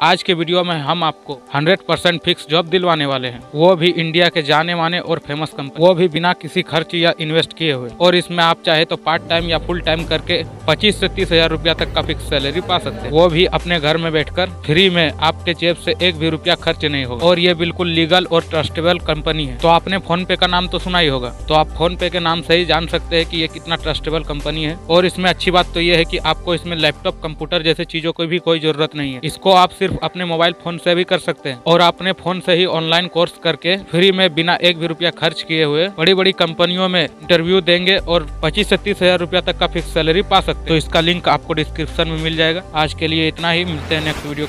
आज के वीडियो में हम आपको 100 परसेंट फिक्स जॉब दिलवाने वाले हैं। वो भी इंडिया के जाने माने और फ़ेमस कंपनी वो भी बिना किसी खर्च या इन्वेस्ट किए हुए। और इसमें आप चाहे तो पार्ट टाइम या फुल टाइम करके 25 से तीस हज़ार रूपया तक का फिक्स सैलरी पा सकते हैं। वो भी अपने घर में बैठकर फ्री में आपके जेब से एक भी रूपया खर्च नहीं होगा। और ये बिल्कुल लीगल और ट्रस्टेबल कंपनी है। तो आपने फ़ोन पे का नाम तो सुना ही होगा। तो आप फ़ोन पे के नाम से ही जान सकते हैं की ये कितना ट्रस्टेबल कंपनी है। और इसमें अच्छी बात तो ये है की आपको इसमें लैपटॉप कंप्यूटर जैसे चीज़ों की भी कोई ज़रूरत नहीं है। इसको आप सिर्फ़ अपने मोबाइल फ़ोन से भी कर सकते हैं। और अपने फ़ोन से ही ऑनलाइन कोर्स करके फ्री में बिना एक भी रुपया खर्च किए हुए बड़ी बड़ी कंपनियों में इंटरव्यू देंगे और पच्चीस से तीस हज़ार रूपया तक का फिक्स सैलरी पा सकते हैं। तो इसका लिंक आपको डिस्क्रिप्शन में मिल जाएगा। आज के लिए इतना ही। मिलते हैं नेक्स्ट वीडियो